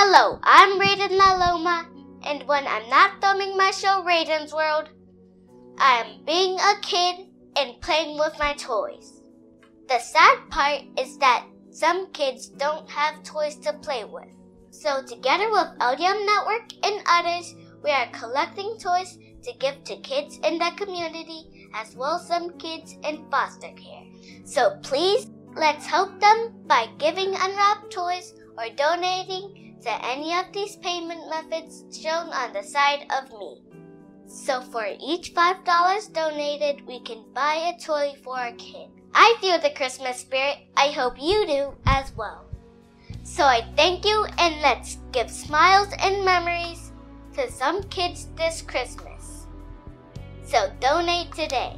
Hello, I'm Raiden Laloma, and when I'm not filming my show Raiden's World, I'm being a kid and playing with my toys. The sad part is that some kids don't have toys to play with. So together with LDM Network and others, we are collecting toys to give to kids in the community as well as some kids in foster care. So please, let's help them by giving unwrapped toys or donating to any of these payment methods shown on the side of me. So for each $5 donated, we can buy a toy for a kid. I feel the Christmas spirit. I hope you do as well. So I thank you and let's give smiles and memories to some kids this Christmas. So donate today.